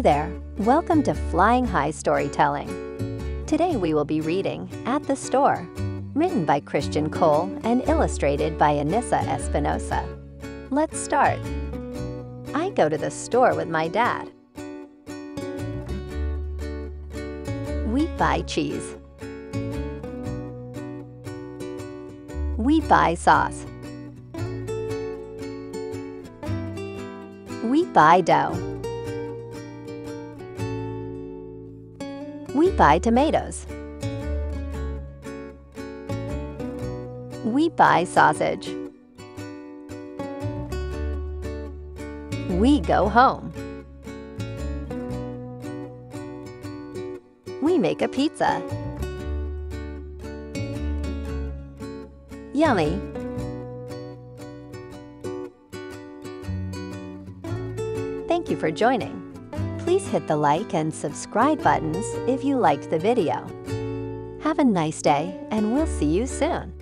there, welcome to Flying High Storytelling. Today we will be reading At the Store, written by Christian Cole and illustrated by Anissa Espinosa. Let's start. I go to the store with my dad. We buy cheese. We buy sauce. We buy dough. We buy tomatoes. We buy sausage. We go home. We make a pizza. Yummy! Thank you for joining. Please hit the like and subscribe buttons if you liked the video. Have a nice day and we'll see you soon.